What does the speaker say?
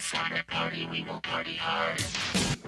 it's time party, we will party hard.